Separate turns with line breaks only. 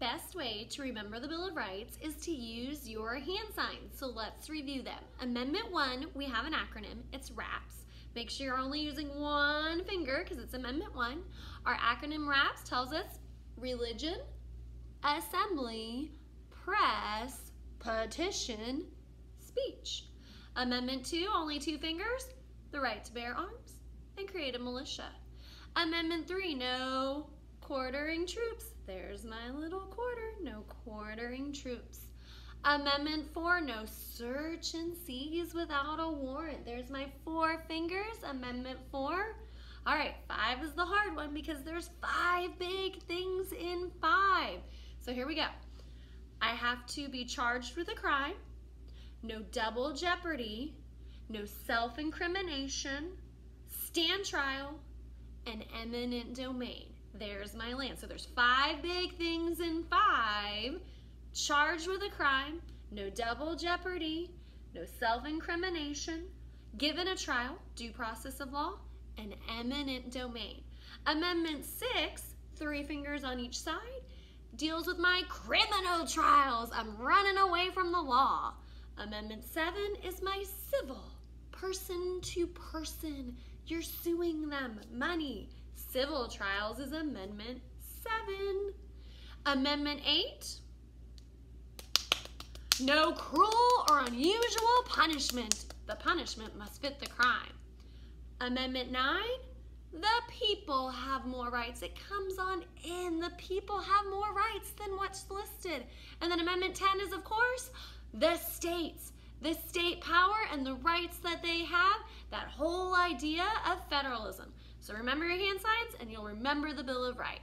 best way to remember the Bill of Rights is to use your hand signs. So let's review them. Amendment 1, we have an acronym. It's RAPS. Make sure you're only using one finger because it's Amendment 1. Our acronym RAPS tells us religion, assembly, press, petition, speech. Amendment 2, only two fingers, the right to bear arms and create a militia. Amendment 3, no quartering troops. There's my little quarter, no quartering troops. Amendment 4, no search and seize without a warrant. There's my four fingers, Amendment 4. All right, 5 is the hard one because there's five big things in 5. So here we go. I have to be charged with a crime, no double jeopardy, no self-incrimination, stand trial, and eminent domain. There's my land. So there's five big things in five. Charged with a crime, no double jeopardy, no self-incrimination, given a trial, due process of law, and eminent domain. Amendment 6, three fingers on each side, deals with my criminal trials. I'm running away from the law. Amendment 7 is my civil, person to person. You're suing them, money. Civil trials is Amendment 7. Amendment 8, no cruel or unusual punishment. The punishment must fit the crime. Amendment 9, the people have more rights. It comes on in. The people have more rights than what's listed. And then Amendment 10 is, of course, the states. The state power and the rights that they have, that whole idea of federalism. So remember your hand signs and you'll remember the Bill of Rights.